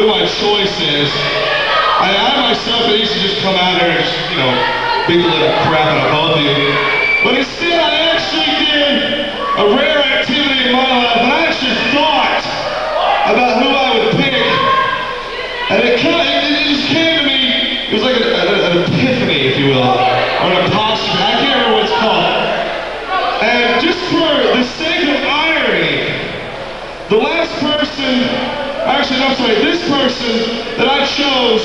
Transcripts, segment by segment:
Who my choice is. I I myself, I used to just come out here and just, you know, beat the little crap out of you. But instead, I actually did a rare activity in my life, and I actually thought about who I would pick. And it, kind of, it just came to me, it was like an, an, an epiphany, if you will, or an apostrophe. I can't remember what it's called. And just for this sorry, this person that I chose,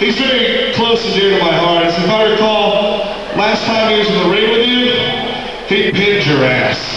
he's very close and dear to my heart. As if I recall, last time he was in the ring with you, he pinned your ass.